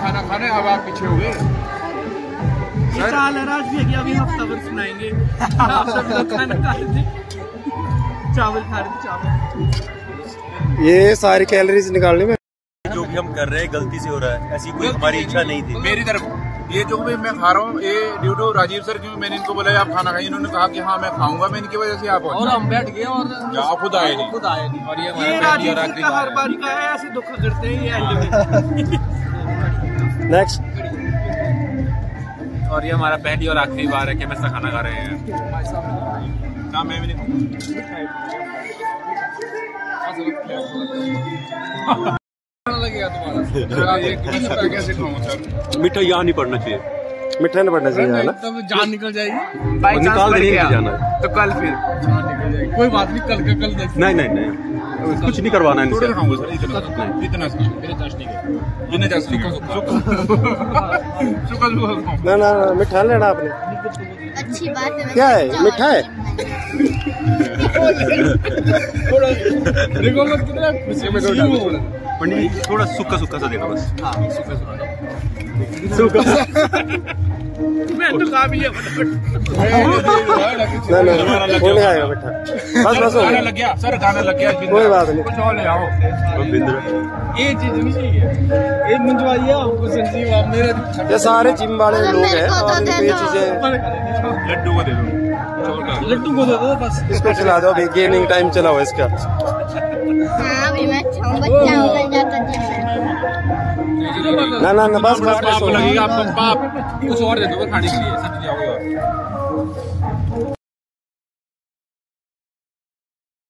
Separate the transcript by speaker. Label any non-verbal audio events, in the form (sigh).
Speaker 1: खाना खाने अब आप पीछे हो गए।
Speaker 2: ये चाल राज भी कि अभी हफ़्ता भर सुनाएँगे। आप सब लोग खाना खा चावल खा रहे थे चावल।
Speaker 3: ये सारी कैलोरीज निकालने में
Speaker 4: जो भी हम कर रहे हैं गलती से हो रहा है। ऐसी कोई हमारी इच्छा नहीं थी।
Speaker 1: मेरी तरफ़ ये जो भी मैं खा रहा हूँ ये ड्यू टू राजीव सर क्योंकि मैंने इनको बोला आप खाना खाइए। इन्होंने कहा कि हाँ मैं खाऊँगा मैं इनकी वजह से आप
Speaker 2: और हम बैठ गए और
Speaker 1: आप खुद आए नहीं।
Speaker 2: खुद आए नहीं।
Speaker 1: और ये
Speaker 2: राजीव का हर
Speaker 1: है।
Speaker 2: बार का है ऐसे धोखा करते हैं ये
Speaker 3: नेक्स्ट
Speaker 5: और ये हमारा पहली और आखिरी बार है कि हम ऐसा खाना खा रहे हैं।
Speaker 1: ना मैं भी नहीं (laughs) (laughs)
Speaker 4: मीठा यहाँ नहीं पड़ना चाहिए।
Speaker 3: मिठा नहीं पड़ना चाहिए ना?
Speaker 1: तब जान निकल जाएगी।
Speaker 4: निकाल देने जाना
Speaker 1: तो कल फिर। जान निकल जाएगी। कोई बात नहीं कल का कल
Speaker 4: नहीं नहीं नहीं। कुछ नहीं करवाना है
Speaker 1: सुखा सुखा सुखा
Speaker 3: ना ना ना, मिठा लेना आपने।
Speaker 6: अच्छी बात है
Speaker 3: क्या है? मिठा है
Speaker 1: थोड़ा
Speaker 4: पंडित जी थोड़ा सूखा सूखा सा देना बस।
Speaker 2: मैं तो (laughs)
Speaker 3: कोई बात नहीं।
Speaker 1: कुछ और ले आओ।
Speaker 2: ये चीज़ नहीं चाहिए। ये मंजवाइए आपको संजीव आप मेरे
Speaker 3: ये सारे जिम वाले लोग हैं और ये चीज़ें
Speaker 1: लड्डू को दे दो।
Speaker 2: लड्डू को दे दो बस।
Speaker 3: इसको खिला दो अभी गेमिंग टाइम चला हुआ है इसका।
Speaker 6: हाँ अभी मैं बच्चा जाता जिम में।
Speaker 3: ना ना ना, बस
Speaker 1: लगेगा, आपको पाप। कुछ और दे दो खाने के लिए सब जाओगे और।